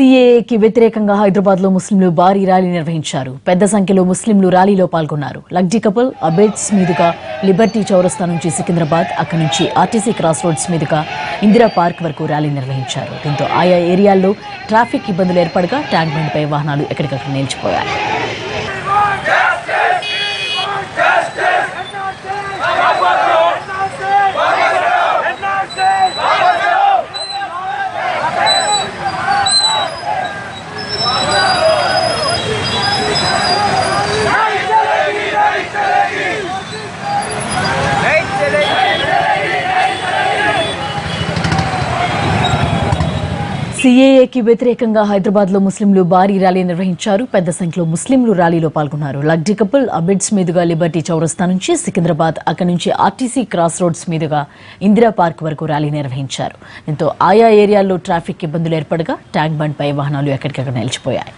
సిఏకి వ్యతిరేకంగా హైదరాబాద్లో ముస్లింలు భారీ ర్యాలీ నిర్వహించారు. పెద్ద సంఖ్యలో ముస్లింలు ర్యాలీలో పాల్గొన్నారు. లగ్జీ కపుల్ అబేట్స్ మీదుగా లిబర్టీ చౌరస్తా నుంచి సికింద్రాబాద్ అక్కడి నుంచి ఆర్టీసీ క్రాస్ రోడ్స్ మీదుగా ఇందిరా పార్క్ వరకు ర్యాలీ నిర్వహించారు. దీంతో ఆయా ఏరియాల్లో ట్రాఫిక్ ఇబ్బందులు ఏర్పడగా ట్యాంక్ బండ్పై వాహనాలు ఎక్కడికక్కడ నిలిచిపోయాయి. సీఏఏకి వ్యతిరేకంగా హైదరాబాద్లో ముస్లింలు భారీ ర్యాలీ నిర్వహించారు. పెద్ద సంఖ్యలో ముస్లింలు ర్యాలీలో పాల్గొన్నారు. లగ్జీ కపుల్ అబిడ్స్ మీదుగా లిబర్టీ చౌరస్తా నుంచి సికింద్రాబాద్ అక్కడి నుంచి ఆర్టీసీ క్రాస్ రోడ్స్ మీదుగా ఇందిరా పార్క్ వరకు ర్యాలీ నిర్వహించారు. దీంతో ఆయా ఏరియాల్లో ట్రాఫిక్ ఇబ్బందులు ఏర్పడగా ట్యాంక్ బండ్ పై వాహనాలు ఎక్కడికక్కడ నిలిచిపోయాయి.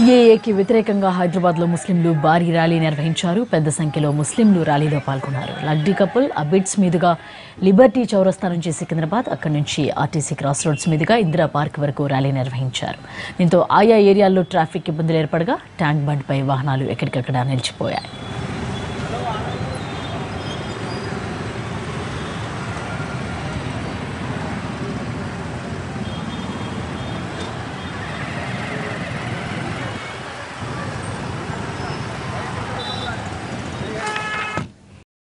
సిఏఏకి వ్యతిరేకంగా హైదరాబాద్లో ముస్లింలు భారీ ర్యాలీ నిర్వహించారు. పెద్ద సంఖ్యలో ముస్లింలు ర్యాలీలో పాల్గొన్నారు. లగ్డీ కపుల్ అబిడ్స్ మీదుగా లిబర్టీ చౌరస్తా నుంచి సికింద్రాబాద్ అక్కడి నుంచి ఆర్టీసీ క్రాస్ రోడ్స్ మీదుగా ఇందిరా పార్క్ వరకు ర్యాలీ నిర్వహించారు. దీంతో ఆయా ఏరియాల్లో ట్రాఫిక్ ఇబ్బందులు ఏర్పడగా ట్యాంక్ బండ్ పై వాహనాలు ఎక్కడికక్కడ నిలిచిపోయాయి.